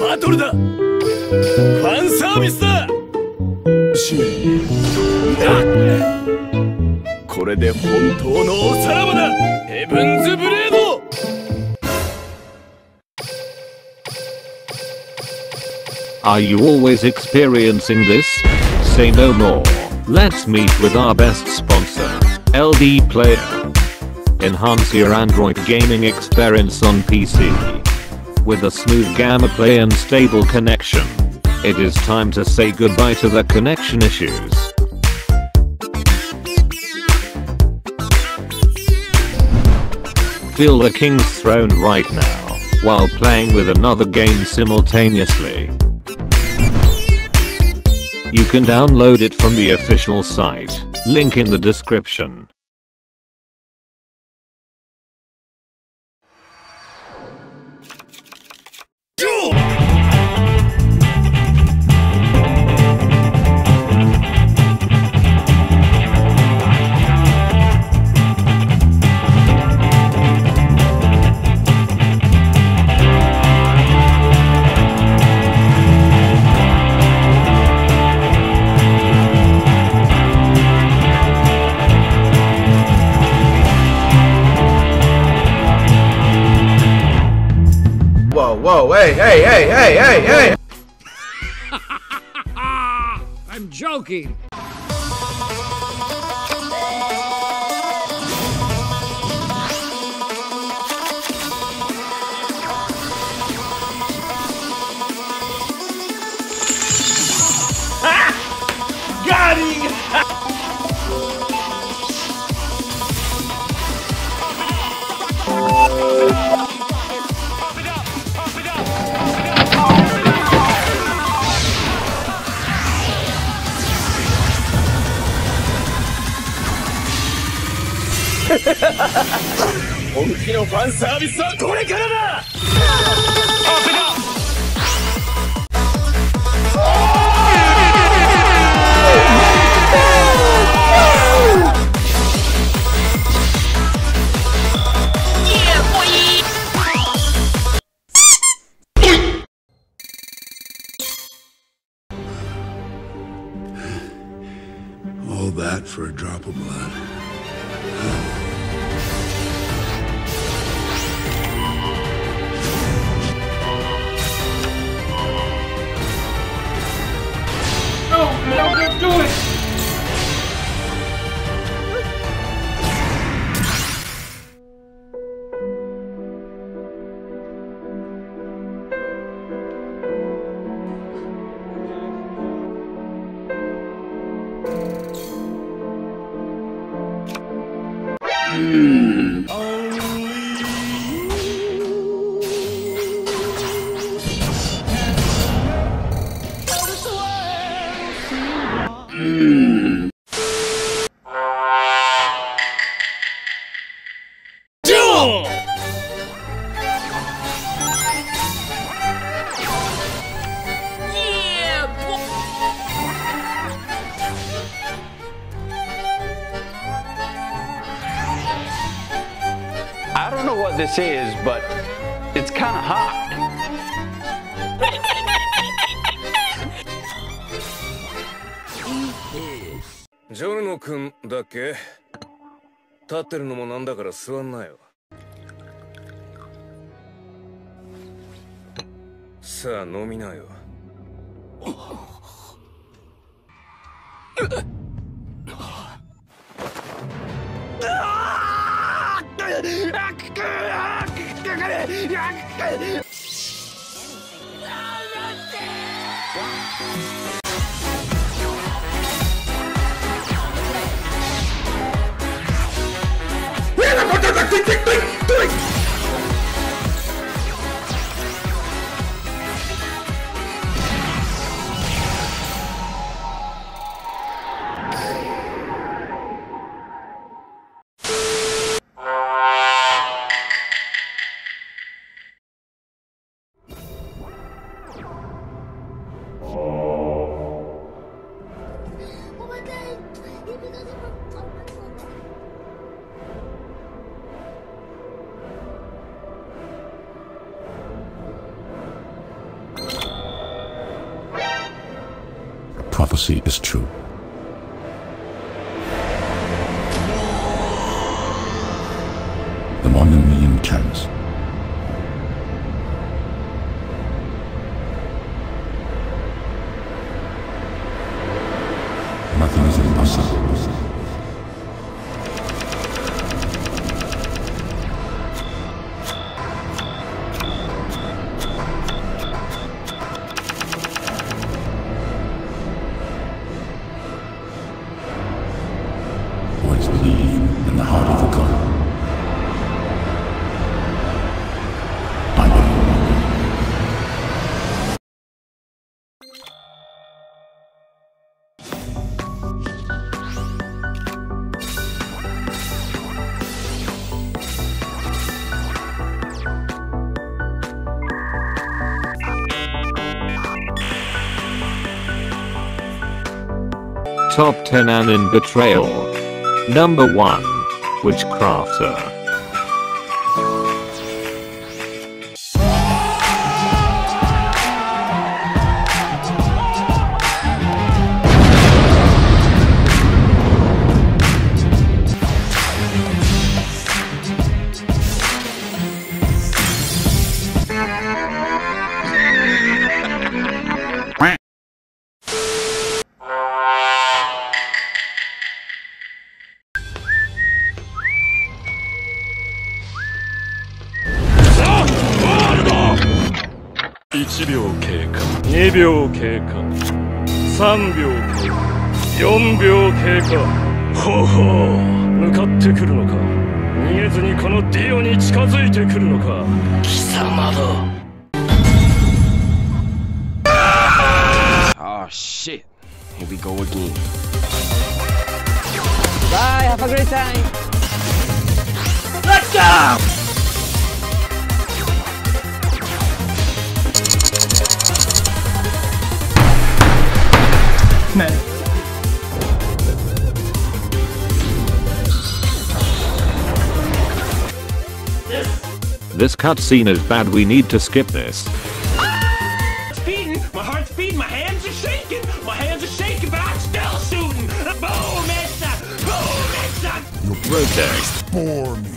バトルだファンサービスだこれで本当のおさらばだヘブンズ・ブレード Are you always experiencing this? Say no more. Let's meet with our best sponsor, LD Player. Enhance your Android gaming experience on PC. With a smooth gamma play and stable connection. It is time to say goodbye to the connection issues. Feel the king's throne right now, while playing with another game simultaneously. You can download it from the official site, link in the description.「Hey, hey, hey, hey, hey, hey! I'm joking. 本気のファンサービスはこれからだ!「All that for a drop of blood. No, no, do do it! Hmm. I don't know what this is, but it's kind of hot. ジョルノ君だっけ？立ってるのもなんだから座んなよ。さあ飲みなよ。あっ！ding, ding, ding. Prophecy is true. The one in million chance. Top 10 and in betrayal. Number 1. 1秒経過。2秒経過。3秒経過。4秒経過。ほうほう。向かってくるのか。逃げずにこのディオに近づいてくるのか。貴様だ。あっシッ Here we go again. バイハパグレイタイム Let's! This cutscene is bad we need to skip this. beating, my heart's beating, my hands are shaking, my hands are shaking, but I'm still shooting. Boom, it's boom, it's a. Form